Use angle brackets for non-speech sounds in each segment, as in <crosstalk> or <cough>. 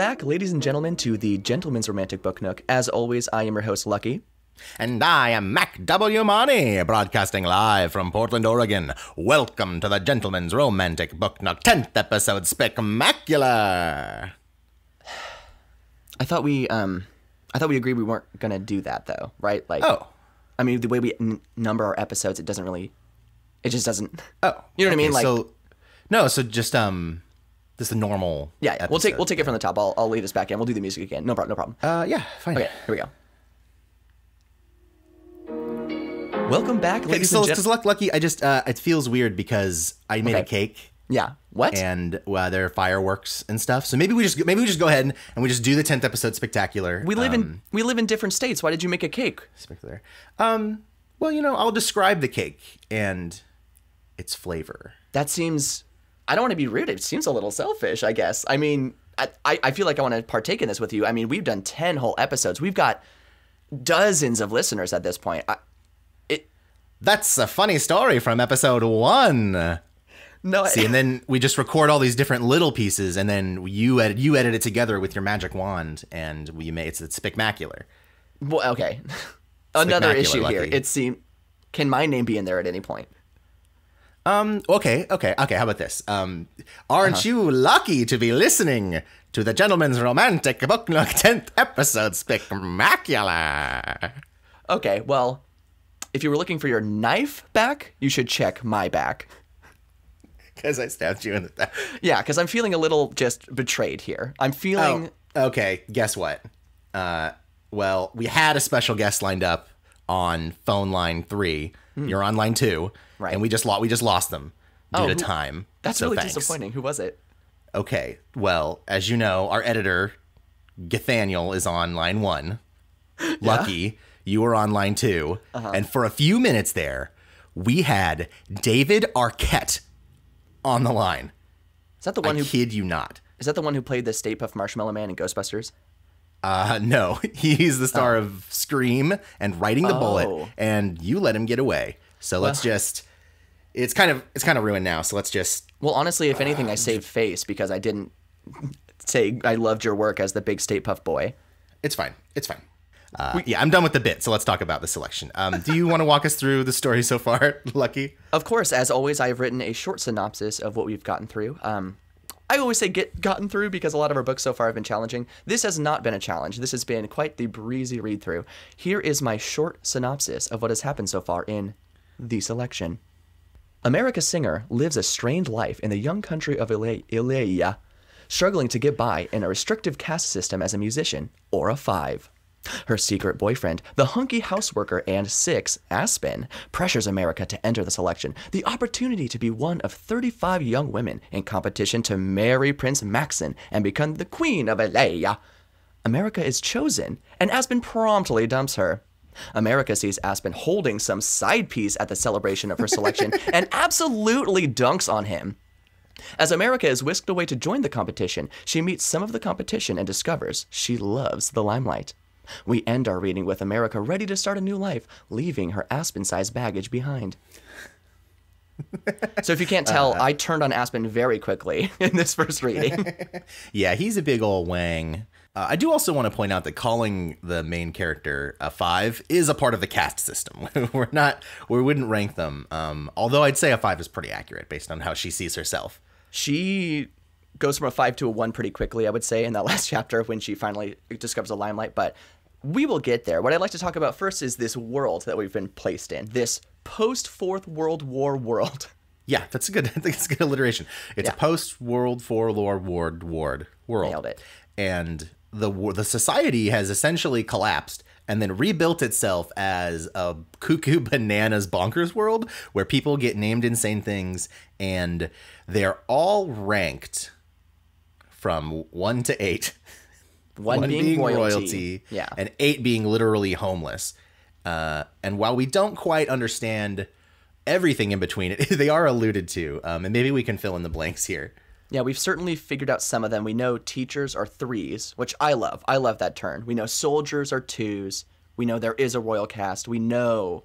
Back, ladies and gentlemen, to the Gentleman's Romantic Book Nook. As always, I am your host, Lucky. And I am Mac W. Money, broadcasting live from Portland, Oregon. Welcome to the Gentleman's Romantic Book Nook 10th episode spectacular. I thought we um, I thought we agreed we weren't gonna do that though, right? Like, Oh. I mean, the way we n- number our episodes, it doesn't really, it just doesn't. Oh. You know what I mean? Like- so, no, so just, um, just a normal. Yeah, yeah. we'll take we'll take it from the top. I'll I'll lead us back in. We'll do the music again. No problem. No problem. Uh, yeah, fine. Okay, here we go. Welcome back, Okay, ladies so, and because gentlemen. luck, lucky, I just, uh, it feels weird because I made a cake Yeah. What? and uh, there are fireworks and stuff. So maybe we just, maybe we just go ahead and, and we just do the 10th episode spectacular. we live um, in we live in different states. Why did you make a cake? spectacular. Um, well, you know, I'll describe the cake and its flavor. That seems. I don't want to be rude. It seems a little selfish. I guess. I mean, I I, I feel like I want to partake in this with you. I mean, we've done ten whole episodes. We've got dozens of listeners at this point. I, it That's a funny story from episode one. no. See, and then we just record all these different little pieces, and then you edit you edit it together with your magic wand, and we make it's, it's spectacular. Well, okay. <laughs> Another issue here. It seems. Can my name be in there at any point? Um. Okay. Okay. Okay. How about this? Um. Aren't you lucky to be listening to the Gentleman's Romantic Book Nook tenth episode spectacular? Okay. Well, if you were looking for your knife back, you should check my back. Because I stabbed you in the back. Yeah, because I'm feeling a little just betrayed here. I'm feeling. Oh, okay. Guess what? Uh, well, we had a special guest lined up on phone line three. You're on line two. Right. And we just lost. We just lost them due Oh, to time. That's So really thanks. disappointing. Who was it? Okay. Well, as you know, our editor, Gathaniel, is on line one. <laughs> Lucky, you were on line 2 Uh-huh. And for a few minutes there, we had David Arquette on the line. Is that the one I who kid you not. is that the one who played the Stay Puft Marshmallow Man in Ghostbusters? Uh, no, <laughs> he's the star of Scream and Riding the Oh. Bullet, and you let him get away. So let's just. It's kind of it's kind of ruined now. So let's just. Well, honestly, if anything, I saved face because I didn't say I loved your work as the big Stay Puft boy. It's fine. It's fine. Uh, yeah, I'm done with the bit. So let's talk about the selection. Um, do you want to walk us through the story so far, <laughs> Lucky? Of course, as always, I have written a short synopsis of what we've gotten through. Um, I always say get gotten through because a lot of our books so far have been challenging. This has not been a challenge. This has been quite the breezy read through. Here is my short synopsis of what has happened so far in the selection. America Singer lives a strained life in the young country of Ile- Illéa, struggling to get by in a restrictive caste system as a musician, or a five. Her secret boyfriend, the hunky houseworker and six, Aspen, pressures America to enter the selection, the opportunity to be one of 35 young women in competition to marry Prince Maxon and become the queen of Illéa. America is chosen, and Aspen promptly dumps her. America sees Aspen holding some side piece at the celebration of her selection <laughs> and absolutely dunks on him. As America is whisked away to join the competition, she meets some of the competition and discovers she loves the limelight. We end our reading with America ready to start a new life, leaving her Aspen sized baggage behind. so, if you can't tell, uh. I turned on Aspen very quickly <laughs> in this first reading. <laughs> Yeah, he's a big old wang. Uh, I do also want to point out that calling the main character a five is a part of the caste system. <laughs> We're not, we wouldn't rank them. Um, although I'd say a five is pretty accurate based on how she sees herself. she goes from a five to a one pretty quickly, I would say, in that <laughs> last chapter when she finally discovers the limelight. But we will get there. What I'd like to talk about first is this world that we've been placed in, this post Fourth World War world. <laughs> Yeah, that's a good. I think it's a good alliteration. It's Yeah. a post World War Lord Ward Ward world. Nailed it. And the war- the society has essentially collapsed and then rebuilt itself as a cuckoo <laughs> bananas bonkers world where people get named insane things and they're all ranked from one to eight. <laughs> One, being, royalty. Yeah. and eight being literally homeless. Uh, and while we don't quite understand everything in between it, <laughs> they are alluded to. Um, and maybe we can fill in the blanks here. Yeah, we've certainly figured out some of them. We know teachers are threes, which I love. I love that turn. We know soldiers are twos. We know there is a royal cast. We know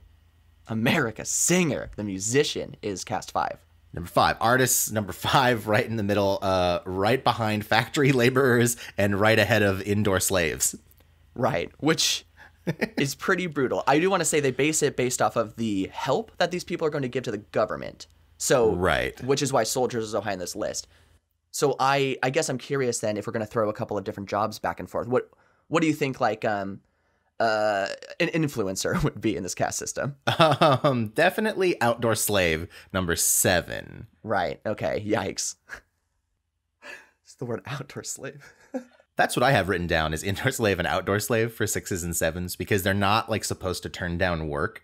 America Singer, the musician, is cast five. Number five, artists. Number five, right in the middle, uh, right behind factory <laughs> laborers and right ahead of indoor slaves. Right, which <laughs> is pretty brutal. I do want to say they base it based off of the help that these people are going to give to the government. So, Right. which is why soldiers is so high on this list. So I, I guess I'm curious then if we're going to throw a couple of different jobs back and forth. What, what do you think like um, uh, an influencer <laughs> would be in this caste system? Um, definitely outdoor slave. Number seven. Right. Okay. Yikes. <laughs> it's the word outdoor slave. <laughs> That's what I have written down is indoor slave and outdoor slave for sixes and sevens because they're not like supposed to turn down work.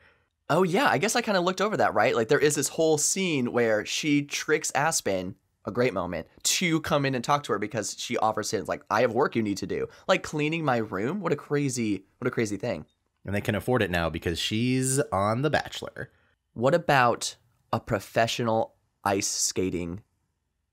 Oh yeah, I guess I kind of looked over that, right? Like there is this whole scene where she tricks Aspen, a great moment, to come in and talk to her because she offers him like, "I have work you need to do, like cleaning my room." What a crazy, what a crazy thing. And they can afford it now because she's on The Bachelor. What about a professional ice skating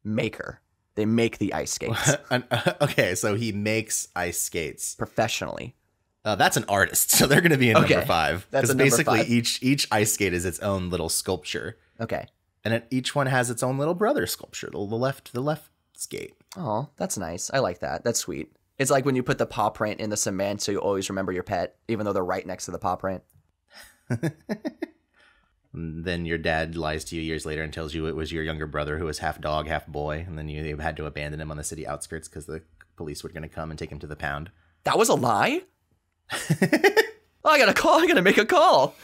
maker? They make the ice skates <laughs> okay, so he makes ice skates. professionally. Uh, that's an artist, <laughs> so they're going to be in Okay, number five. That's basically five. each each ice skate is its own little sculpture, Okay. And it, each one has its own little brother sculpture. The, the left the left skate. Oh, that's nice. I like that. That's sweet. It's like when you put the paw print in the cement so you always remember your pet, even though they're right next to the paw print. <laughs> Then your dad lies to you years later and tells you it was your younger brother who was half dog, half boy, and then you had to abandon him on the city outskirts because the police were going to come and take him to the pound. That was a lie? <laughs> oh, I gotta call. I gotta make a call.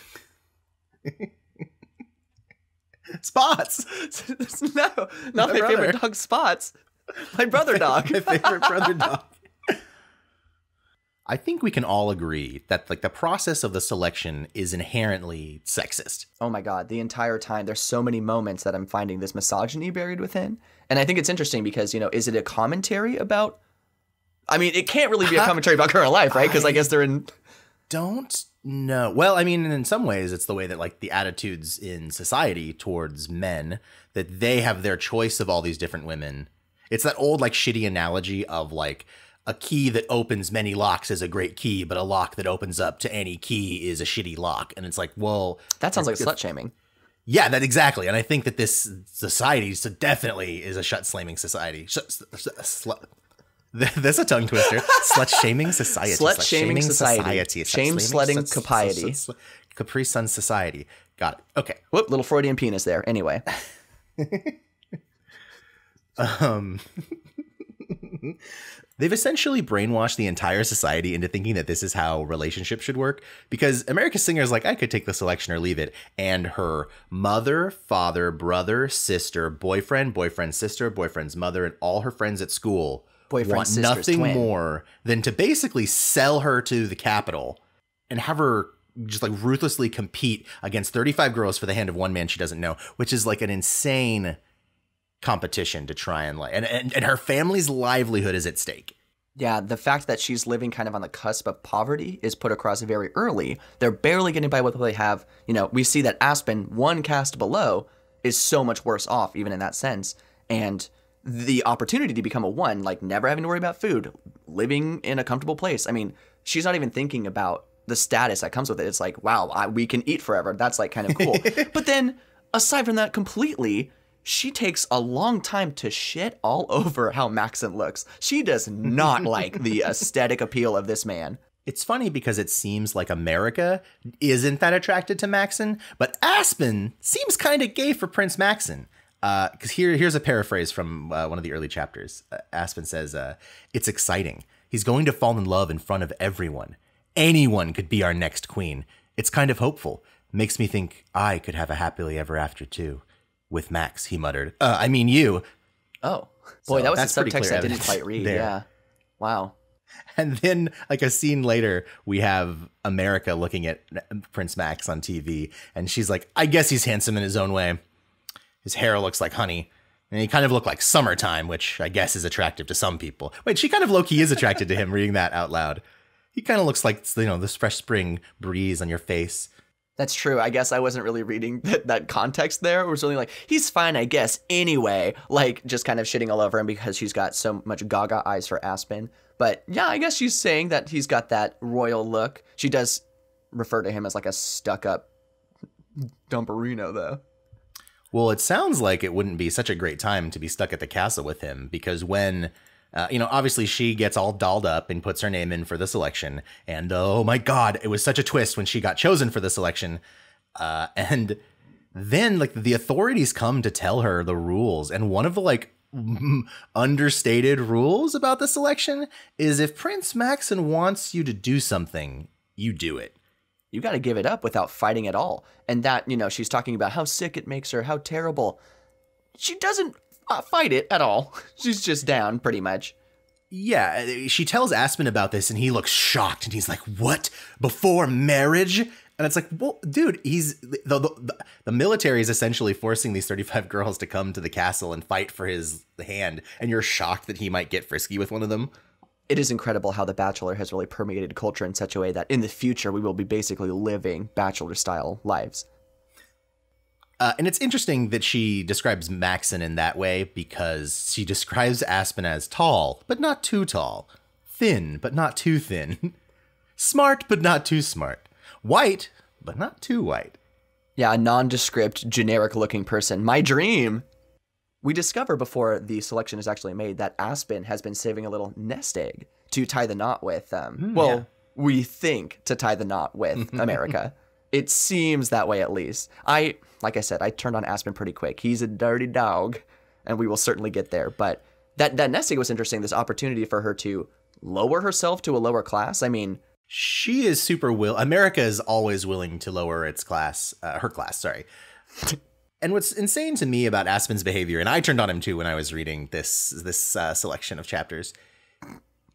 <laughs> Spots, <laughs> no, not my, My favorite dog, Spots. <laughs> My brother dog. <laughs> my favorite brother dog. I think we can all agree that like the process of the selection is inherently sexist. oh my god, the entire time there's so many moments that I'm finding this misogyny buried within. And I think it's interesting because, you know, is it a commentary about I mean, it can't really be a commentary about current life, right? Because I guess they're in Don't know. Well, I mean, in some ways, it's the way that like the attitudes in society towards men that they have their choice of all these different women. It's that old like shitty analogy of like a key that opens many locks is a great key, but a lock that opens up to any key is a shitty lock. And it's like, well, that sounds like slut shaming. yeah, that exactly. And I think that this society so definitely is a shut slamming society. Shut, sl- slut. <laughs> That's a tongue twister. Slut shaming <laughs> society. Slut shaming society. Shame slutting capiety. Capri Sun society. Got it. Okay. Whoop, little Freudian penis there. Anyway. <laughs> Um, they've essentially brainwashed the entire society into thinking that this is how relationships should work because America's Singer is like, I could take the selection or leave it. And her mother, father, brother, sister, boyfriend, boyfriend's sister, boyfriend's mother, and all her friends at school Boyfriend, want sister's nothing twin. more than to basically sell her to the capital and have her just like ruthlessly compete against 35 girls for the hand of one man she doesn't know, which is like an insane competition to try and like and, and, and her family's livelihood is at stake. Yeah, the fact that she's living kind of on the cusp of poverty is put across very early. They're barely getting by with what they have. You know, we see that Aspen, one cast below, is so much worse off, even in that sense. And the opportunity to become a one, like never having to worry about food, living in a comfortable place. I mean, she's not even thinking about the status that comes with it. It's like, wow, I, we can eat forever. That's like kind of cool. <laughs> but then, aside from that, completely, she takes a long time to shit all <laughs> over how Maxon looks. She does not <laughs> like the aesthetic appeal of this man. It's funny because it seems like America isn't that attracted to Maxon, but Aspen seems kind of gay for Prince Maxon. Because here, here's a paraphrase from uh, one of the early chapters. Uh, Aspen says, uh, "It's exciting. He's going to fall in love in front of everyone. Anyone could be our next queen. It's kind of hopeful. Makes me think I could have a happily ever after too." With Max, he muttered. Uh, I mean you. Oh, boy, So that was pretty subtext I didn't quite read. there. Yeah. Wow. And then, like a scene later, we have America looking at Prince Max on TV, and she's like, "I guess he's handsome in his own way. His hair looks like honey, and he kind of looked like summertime, which I guess is attractive to some people." Wait, she kind of low key is attracted to him. Reading that out loud, he kind of looks like you know this fresh spring breeze on your face. That's true. I guess I wasn't really reading <laughs> that, that context there. It was like, he's fine, I guess, anyway. Like, just kind of shitting all over him because she's got so much gaga eyes for Aspen. But yeah, I guess she's saying that he's got that royal look. She does refer to him as like a stuck up dumperino, though. Well, it sounds like it wouldn't be such a great time to be stuck at the castle with him because when, uh, you know, obviously she gets all dolled up and puts her name in for the selection. And oh my God, it was such a twist when she got chosen for the selection. Uh, and then, like, the authorities come to tell her the rules. And one of the, like, understated rules about the selection is if Prince Maxon wants you to do something, you do it you got to give it up without fighting at all. And that, you know, she's talking about how sick it makes her, how terrible. She doesn't uh, fight it at all. <laughs> She's just down pretty much. Yeah, she tells Aspen about this and he looks shocked and he's like, "What? Before marriage?" And it's like, "Well, dude, he's the the, the military is essentially forcing these 35 <laughs> girls to come to the castle and fight for his hand and you're shocked that he might get frisky with one of them." It is incredible how The Bachelor has really permeated culture in such a way that in the future we will be basically living Bachelor style lives. Uh, and it's interesting that she describes Maxon in that way because she <laughs> describes Aspen as tall, but not too tall, thin, but not too thin, <laughs> smart, but not too smart, white, but not too white. Yeah, a nondescript, generic looking person. My dream we discover before the selection is actually made that Aspen has been saving a little nest egg to tie the knot with. Um, mm, well, yeah. we think to tie the knot with <laughs> America. It seems that way at least. I, like I said, I turned on Aspen pretty quick. He's a dirty dog, and we will certainly get there. But that that nest egg was interesting. This opportunity for her to lower herself to a lower class. I mean, she is super will. America is always willing to lower its class, uh, her class. Sorry. And what's insane to me about Aspen's behavior, and I turned on him too when I was reading this this uh, selection of chapters,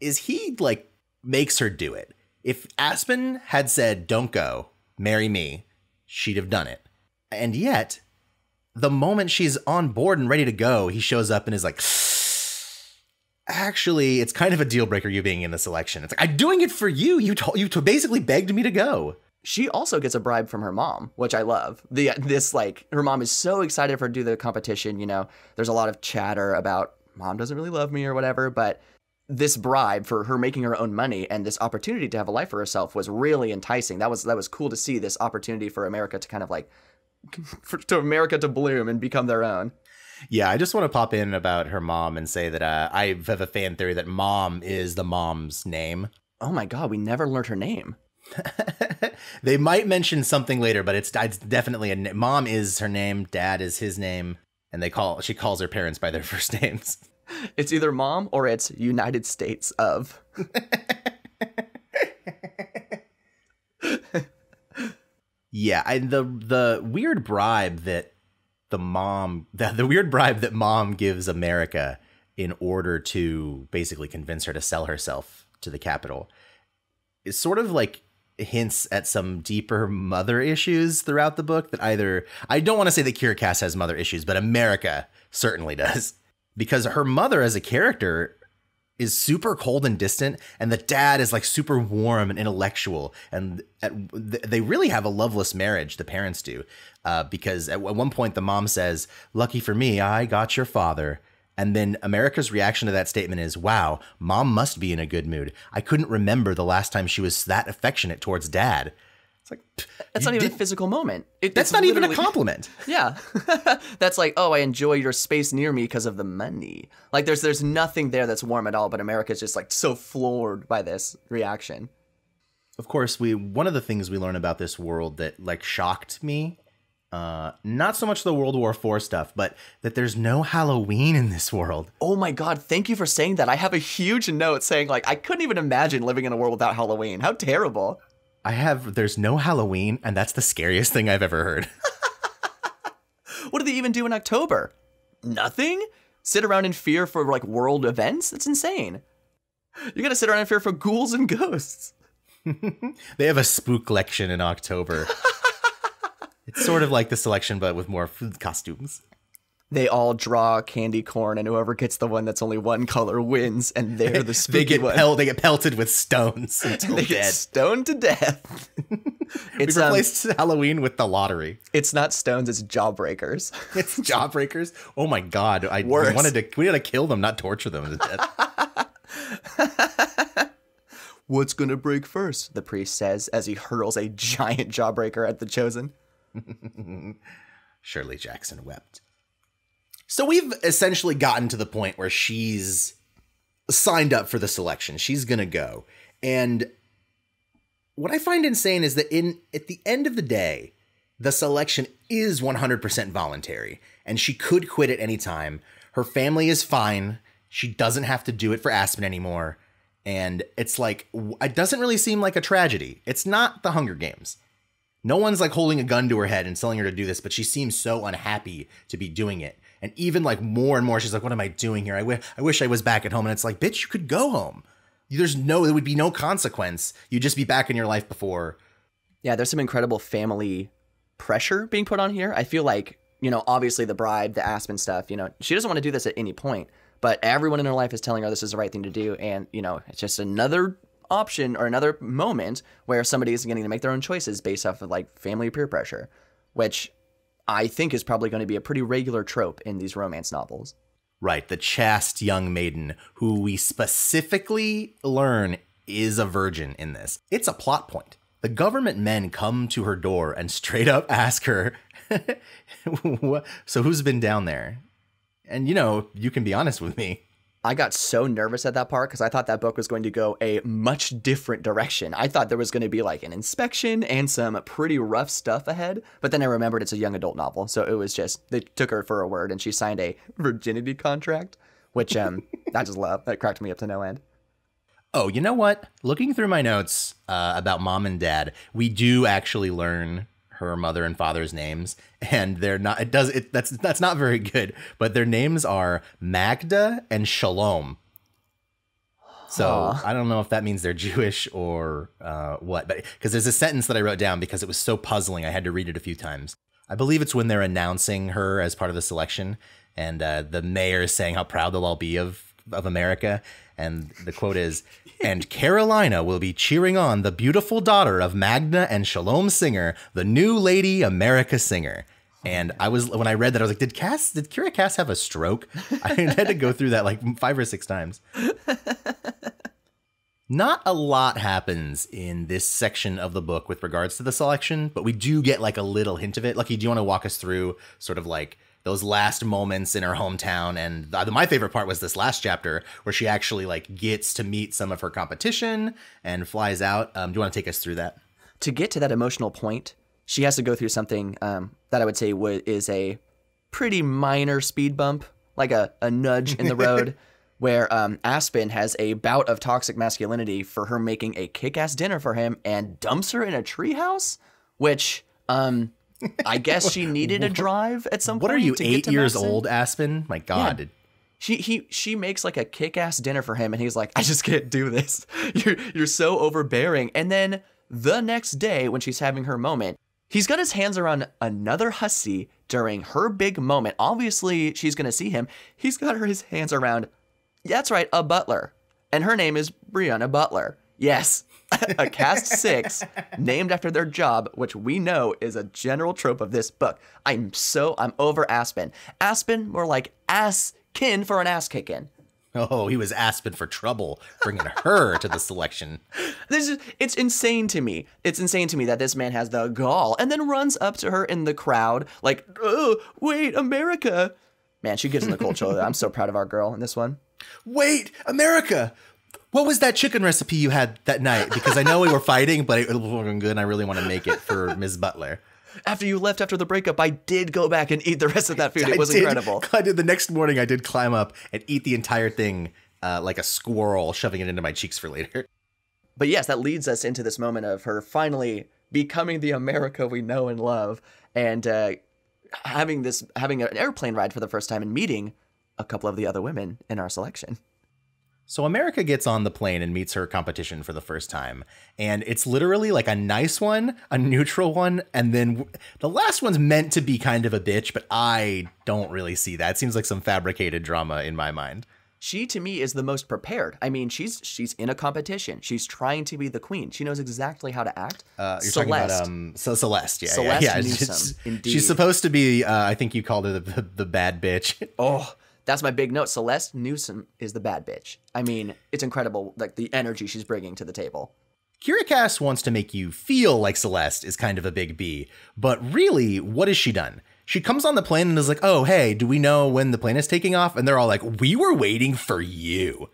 is he like makes her do it. If Aspen had said, "Don't go, marry me," she'd have done it. And yet, the moment she's on board and ready to go, he shows up and is like, "Actually, it's kind of a deal breaker you being in this election." It's like I'm doing it for you. You told you basically begged me to go she also gets a bribe from her mom, which I love. The this like her mom is so excited for her to do the competition. You know, there's a lot of chatter about mom doesn't really love me or whatever, but this bribe for her making her own money and this opportunity to have a life for herself was really enticing. That was that was cool to see this opportunity for America to kind of like <laughs> for to America to bloom and become their own. Yeah, I just want to pop in about her mom and say that uh, I have a fan theory that mom is the mom's name. Oh my god, we never learned her name. <laughs> they might mention something later, but it's, it's definitely a mom is her name, dad is his name, and they call she calls her parents by their <laughs> first names. It's either mom or it's United States of. <laughs> yeah, I, the the weird bribe that the mom the, the weird bribe that mom gives America in order to basically convince her to sell herself to the capital is sort of like hints at some deeper mother issues throughout the book that either I don't want to say that Kiera Cass has mother issues, but America certainly does. Because her mother as a character is super cold and distant and the dad is like super warm and intellectual and at, they really have a loveless marriage the parents do uh, because at one point the mom says lucky for me i got your father and then America's reaction to that statement is, wow, mom must be in a good mood. I couldn't remember the last time she was that affectionate towards dad. It's like, that's not even did, a physical moment. It, that's not even a compliment. <laughs> Yeah. <laughs> that's like, oh, I enjoy your space near me because of the money. Like there's there's nothing there that's warm at all, but America's just like so floored by this reaction. Of course, we one of the things we learn about this world that like shocked me uh, not so much the World War IV stuff, but that there's no Halloween in this world. Oh my God, thank you for saying that. I have a huge note saying, like, I couldn't even imagine living in a world without Halloween. How terrible. I have, there's no Halloween, and that's the scariest thing I've ever heard. <laughs> what do they even do in October? Nothing? Sit around in fear for, like, world events? That's insane. You gotta sit around in fear for ghouls and ghosts. <laughs> they have a spook collection in October. <laughs> It's sort of like the selection, but with more food costumes. They all draw candy corn, and whoever gets the one that's only one color wins, and they're <laughs> the spooky they get one. Pel- they get pelted with stones <laughs> until they dead. get stoned to death. <laughs> it's we replaced um, Halloween with the lottery. It's not stones; it's jawbreakers. it's jawbreakers. Oh my god! I Worse. wanted to. We had to kill them, not torture them to death. What's gonna break first? The priest says as he hurls a giant jawbreaker at the chosen. <laughs> Shirley Jackson wept. So we've essentially gotten to the point where she's signed up for the selection. She's going to go. And what I find insane is that in at the end of the day, the selection is 100% voluntary and she could quit at any time. Her family is fine. She doesn't have to do it for Aspen anymore. And it's like it doesn't really seem like a tragedy. It's not the Hunger Games. No one's like holding a gun to her head and telling her to do this, but she seems so unhappy to be doing it. And even like more and more, she's like, "What am I doing here? I, w- I wish I was back at home." And it's like, "Bitch, you could go home. There's no, there would be no consequence. You'd just be back in your life before." Yeah, there's some incredible family pressure being put on here. I feel like you know, obviously the bride, the Aspen stuff. You know, she doesn't want to do this at any point, but everyone in her life is telling her this is the right thing to do, and you know, it's just another option or another moment where somebody is getting to make their own choices based off of like family peer pressure, which I think is probably going to be a pretty regular trope in these romance novels. Right, the chaste young maiden who we specifically learn is a virgin in this. It's a plot point. The government men come to her door and straight up <laughs> ask her, <laughs> So who's been down there? And you know, you can be honest with me. I got so nervous at that part because I thought that book was going to go a much different direction. I thought there was going to be like an inspection and some pretty rough stuff ahead, but then I remembered it's a young adult novel, so it was just they took her for a word and she signed a virginity contract, which um <laughs> I just love. That cracked me up to no end. Oh, you know what? Looking through my notes uh, about mom and dad, we do actually learn her mother and father's names, <laughs> and they're not. It does. It that's that's not very good. But their names are Magda and Shalom. So I don't know if that means they're Jewish or uh, what, but because there's a sentence that I wrote down because it was so puzzling, I had to read it a few times. I believe it's when they're announcing her as part of the selection, and uh, the mayor is saying how proud they'll all be of of America, and the quote is, "And Carolina will be cheering on the beautiful daughter of Magda and Shalom Singer, the new Lady America Singer." And I was when I read that I was like, "Did Cass? Did Kiera Cass have a stroke?" <laughs> I had to go through that like five or six times. Not a lot happens in this section of the book with regards to the selection, but we do get like a little hint of it. Lucky, do you want to walk us through sort of like those last moments in her hometown? And uh, my favorite part was this last chapter where she actually like gets to meet some of her competition and flies out. Um, do you want to take us through that? To get to that emotional point, she has to go through something um, that I would say w- is a pretty minor speed bump, like a, a nudge in the <laughs> road. where um, Aspen has a bout of toxic masculinity for her making a kick-ass dinner for him and dumps her in a treehouse, which um, I guess she <laughs> needed a drive at some What point. are you, to eight to years old, Aspen? My God. She he she makes like a kick-ass dinner for him, and he's like, I just can't do this. <laughs> You're you're so overbearing. And then the next day, when she's having her moment, he's got his hands around another hussy during her big moment. Obviously, she's gonna see him. He's got her his hands around. That's right, a butler, and her name is Brianna Butler. Yes. A cast six named after their job, which we know is a general trope of this book. I'm so I'm over Aspen. Aspen more like ass kin for an ass kicking. Oh, he was Aspen for trouble, bringing her to the selection. This is it's insane to me. It's insane to me that this man has the gall and then runs up to her in the crowd like, "Oh, wait, America." Man, she gives him the cold shoulder. I'm so proud of our girl in this one. Wait, America! What was that chicken recipe you had that night? Because I know we were fighting, but it wasn't good, and I really want to make it for Ms. Butler. After you left after the breakup, I did go back and eat the rest of that food. It was I did, incredible. <laughs> I did the next morning. I did climb up and eat the entire thing uh, like a squirrel, shoving it into my cheeks for later. But yes, that leads us into this moment of her finally becoming the America we know and love, and uh, having this having an airplane ride for the first time and meeting a couple of the other women in our selection. So America gets on the plane and meets her competition for the first time, and it's literally like a nice one, a neutral one, and then w- the last one's meant to be kind of a bitch, but I don't really see that. It seems like some fabricated drama in my mind. She to me is the most prepared. I mean, she's she's in a competition. She's trying to be the queen. She knows exactly how to act. Uh, you're Celeste. talking about um, so Celeste, yeah, Celeste yeah, <laughs> yeah. Newsome, She's- indeed. She's supposed to be. Uh, I think you called her the, the, the bad bitch. <laughs> Oh, that's my big note. Celeste Newsome is the bad bitch. I mean, it's incredible, like the energy she's bringing to the table. Kiera Cass wants to make you feel like Celeste is kind of a big B, but really, what has she done? She comes on the plane and is like, "Oh, hey, do we know when the plane is taking off?" And they're all like, "We were waiting for you."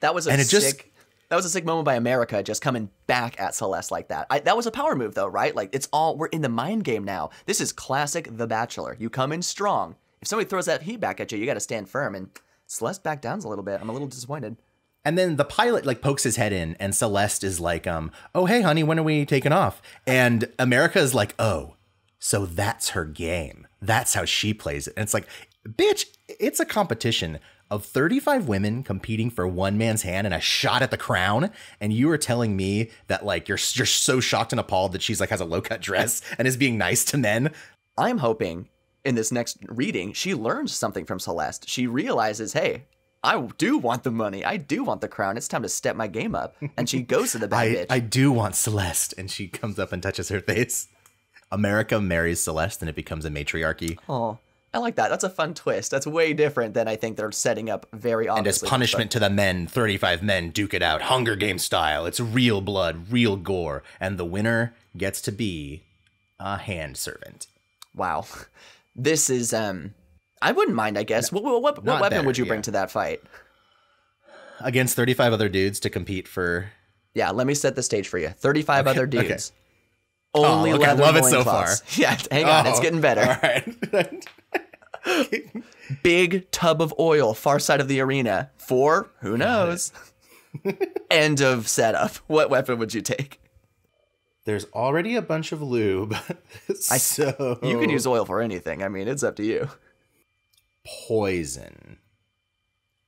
That was a And it sick. just- that was a sick moment by America, just coming back at Celeste like that. I, that was a power move, though, right? Like it's all we're in the mind game now. This is classic The Bachelor. You come in strong. If somebody throws that heat back at you, you got to stand firm. And Celeste back downs a little bit. I'm a little disappointed. And then the pilot like pokes his head in, and Celeste is like, um, "Oh, hey, honey, when are we taking off?" And America is like, "Oh, so that's her game. That's how she plays it." And it's like, bitch, it's a competition of 35 women competing for one man's hand and a shot at the crown. And you are telling me that like you're you're so shocked and appalled that she's like has a low cut dress and is being nice to men. I'm hoping in this next reading she learns something from Celeste. She realizes, hey. I do want the money. I do want the crown. It's time to step my game up. And she goes to the bad <laughs> I, bitch. I do want Celeste. And she comes up and touches her face. America marries Celeste and it becomes a matriarchy. Oh, I like that. That's a fun twist. That's way different than I think they're setting up very And as punishment to the men, 35 men duke it out, Hunger Game style. It's real blood, real gore. And the winner gets to be a hand servant. Wow, <laughs> this is um. I wouldn't mind. I guess. What what, what, what weapon better, would you bring yeah. to that fight? Against 35 other dudes to compete for. Yeah, let me set the stage for you. Thirty-five other okay. dudes. Oh, Only okay, I leather love it so loincloths. <laughs> Yeah, hang on, it's Oh, getting better. All right. <laughs> Big tub of oil, far side of the arena. For who knows? <laughs> End of setup. What weapon would you take? There's already a bunch of lube. <laughs> so. You can use oil for anything. I mean, it's up to you. poison.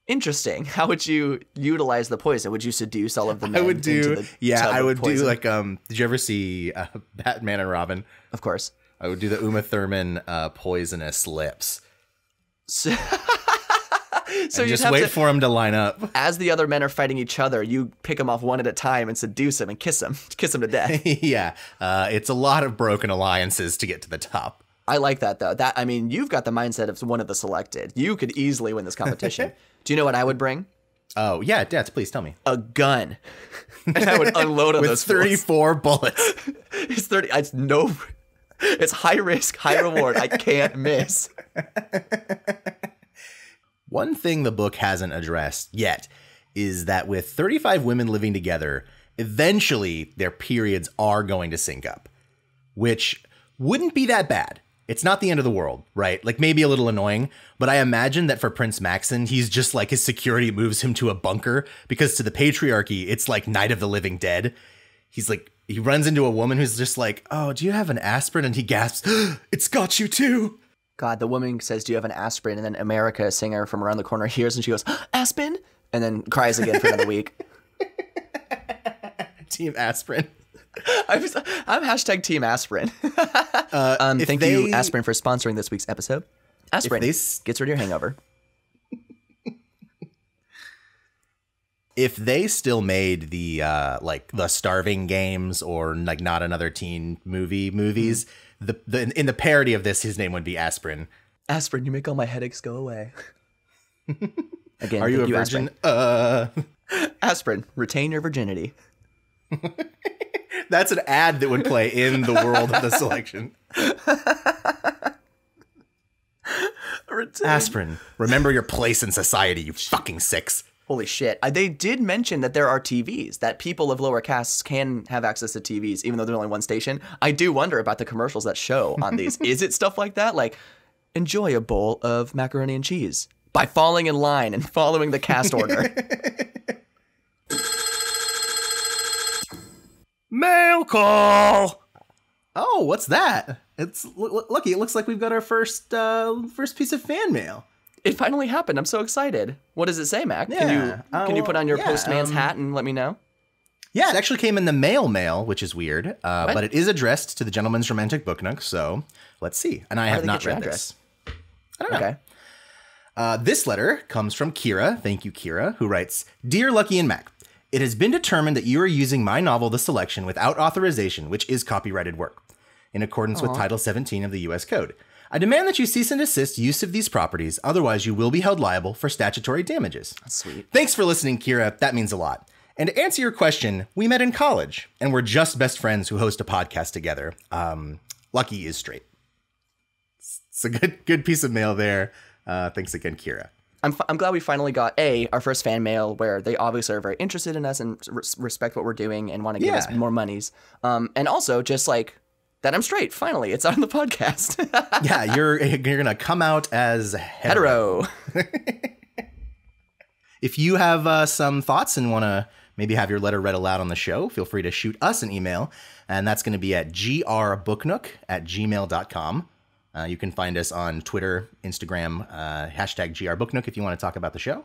Interesting. How would you utilize the poison? Would you seduce all of the men? I would into do. the Yeah, I would do like. um. Did you ever see uh, <laughs> Batman and Robin? Of course. I would do the Uma Thurman uh, poisonous lips. So, <laughs> so and you just wait to, for him to line up. as the other men are fighting each other, you pick them off one at a time and seduce them and kiss them, <laughs> kiss them to death. <laughs> yeah, uh, it's a lot of broken alliances to get to the top. I like that though. That I mean, you've got the mindset of one of the selected. You could easily win this competition. <laughs> Do you know what I would bring? Oh yeah, Dad, please tell me. A gun, and I would unload on With those fools. 34 bullets. It's thirty. It's no. It's high risk, high reward. I can't miss. One thing the book hasn't addressed yet is that with 35 women living together, eventually their periods are going to sync up, which wouldn't be that bad. It's not the end of the world, right? Like maybe a little annoying, but I imagine that for Prince Maxon, he's just like his security moves him to a bunker because to the patriarchy, it's like Night of the Living Dead. He's like, he runs into a woman who's just like, Oh, do you have an aspirin? And he gasps, <gasps> It's got you too. God, the woman says, "Do you have an aspirin?" And then America, a singer from around the corner, hears and she goes, "Aspen," and then cries again for another week. <laughs> Team aspirin. <laughs> I'm, just- I'm hashtag Team Aspirin. <laughs> um, if thank you, Aspirin, for sponsoring this week's episode. Aspirin they gets rid of your hangover. if they still made the uh like the starving games or like not another teen movie movies the, the in the parody of this his name would be aspirin Aspirin, you make all my headaches go away. <laughs> Again, are you a virgin uh Aspirin. <laughs> Aspirin, retain your virginity. <laughs> that's an ad that would play in the world of the selection Retain- aspirin remember your place in society you fucking six Holy shit. They did mention that there are TVs, that people of lower castes can have access to TVs, even though there's only one station. I do wonder about the commercials that show on <laughs> these. Is it stuff like that? Like, enjoy a bowl of macaroni and cheese by falling in line and following the cast <laughs> order. <laughs> mail call oh what's that it's l- lucky it looks like we've got our first uh first piece of fan mail it finally happened. I'm so excited. What does it say, Mac? Yeah. Can you Uh, can you put on your yeah, postman's um, hat and let me know? Yeah, it actually came in the mail mail, which is weird, uh, but it is addressed to the Gentleman's Romantic Book Nook. So let's see. And I do have not read address? this. I don't know. Okay. Uh, this letter comes from Kiera. Thank you, Kiera, who writes Dear Lucky and Mac, it has been determined that you are using my novel, The Selection, without authorization, which is copyrighted work, in accordance with Title 17 of the U.S. Code. I demand that you cease and desist use of these properties, otherwise, you will be held liable for statutory damages. That's Sweet. Thanks for listening, Kiera. That means a lot. And to answer your question, we met in college, and we're just best friends who host a podcast together. Um, Lucky is straight. So good, good piece of mail there. Uh, thanks again, Kiera. I'm, f- I'm glad we finally got a our first fan mail where they obviously are very interested in us and res- respect what we're doing and want to give us more monies. Um, and also just like that I'm straight. Finally, it's on the podcast. <laughs> Yeah, you're you're gonna come out as hetero. Hetero. <laughs> If you have uh, some thoughts and want to maybe have your letter read aloud on the show, feel free to shoot us an email, and that's going to be at grbooknook at gmail.com. Uh, you can find us on Twitter, Instagram, uh, hashtag grbooknook if you want to talk about the show.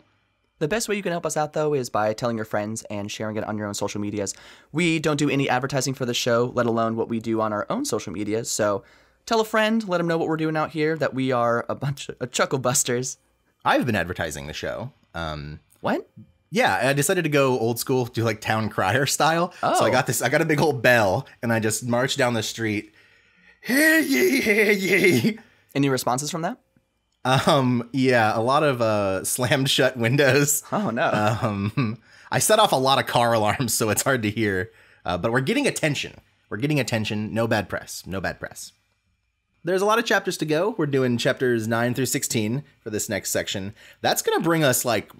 The best way you can help us out, though, is by telling your friends and sharing it on your own social medias. We don't do any advertising for the show, let alone what we do on our own social medias. So tell a friend, let them know what we're doing out here, that we are a bunch of uh, chuckle busters. I've been advertising the show. Um, What? yeah, I decided to go old school, do like town crier style. Oh. So I Oh. got this, I got a big old bell, and I just marched down the street. Hear ye, hear ye. Any responses from that? Um, yeah, a lot of uh slammed shut windows. <laughs> Oh, no. Um, I set off a lot of car alarms, so it's hard to hear. Uh, but we're getting attention. We're getting attention. No bad press. No bad press. There's a lot of chapters to go. We're doing chapters 9 through 16 for this next section. That's going to bring us, like,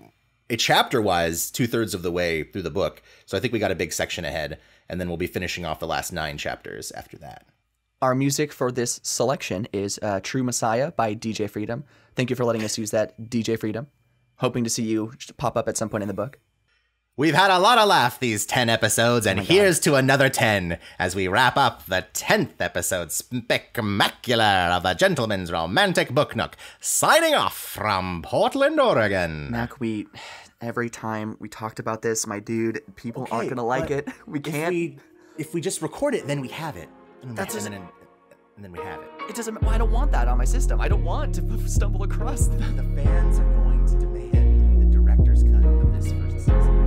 a chapter wise, two thirds of the way through the book. So I think we got a big section ahead. And then we'll be finishing off the last nine chapters after that. Our music for this selection is uh, True Messiah by DJ Freedom. Thank you for letting us use that, DJ Freedom. Hoping to see you pop up at some point in the book. We've had a lot of laugh these 10 episodes, and here's to another 10 as we wrap up the 10th episode spectacular of the Gentleman's Romantic Book Nook. Signing off from Portland, Oregon. Mac, we every time we talked about this, my dude, people aren't gonna like it. We can't. If we, if we just record it, then we have it. And, That's and, then, and then we have it. It doesn't. Well, I don't want that on my system. I don't want to <laughs> stumble across that. The fans are going to demand the director's cut of this first season.